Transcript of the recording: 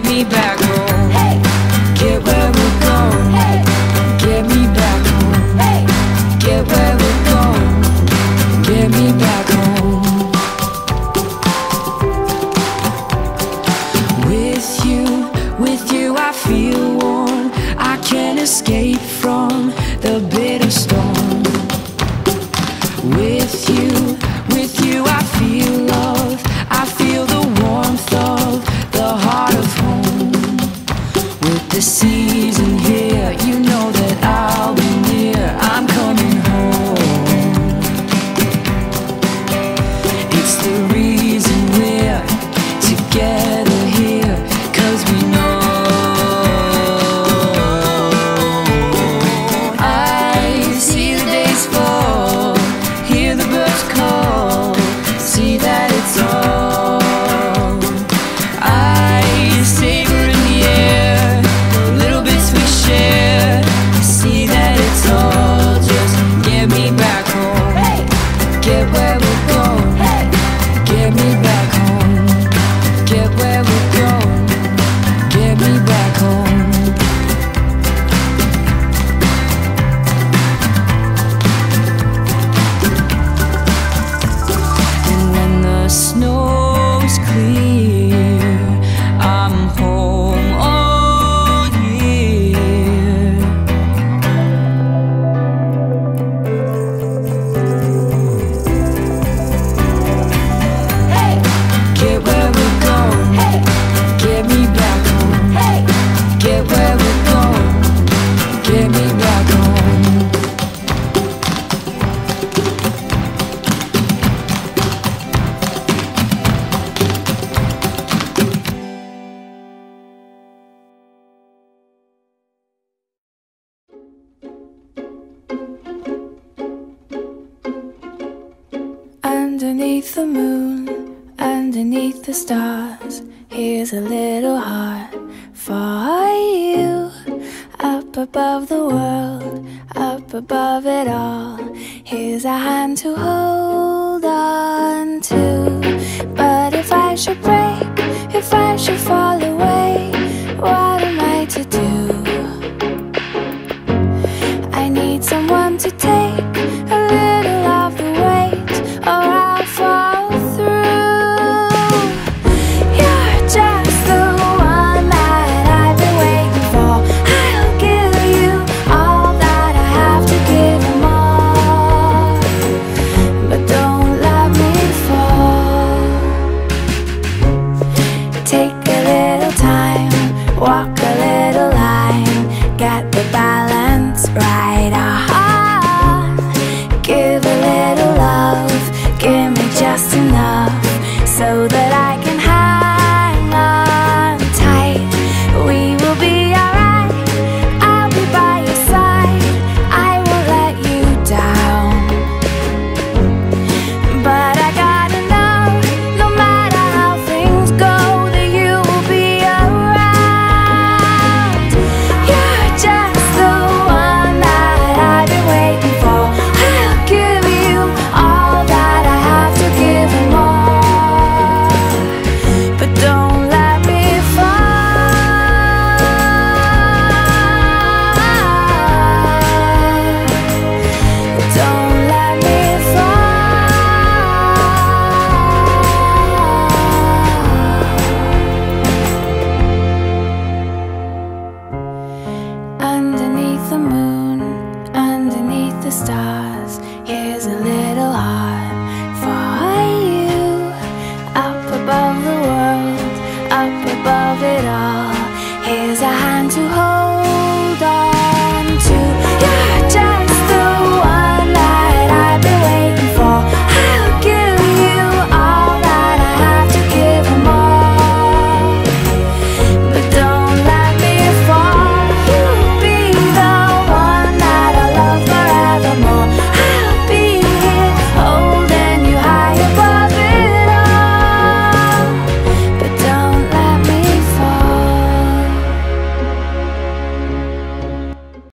get me back home. Get where we're going. Get me back home. Get where we're going. Get me back home. With you, with you, I feel warm. I can't escape from the bitter that Underneath the moon, underneath the stars, here's a little heart for you. Up above the world, up above it all, here's a hand to hold on to. But if I should break, if I should fall away, what am I to do? I need someone to take.